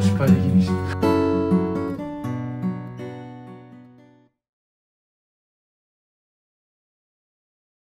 失敗できるし。